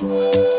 Bye.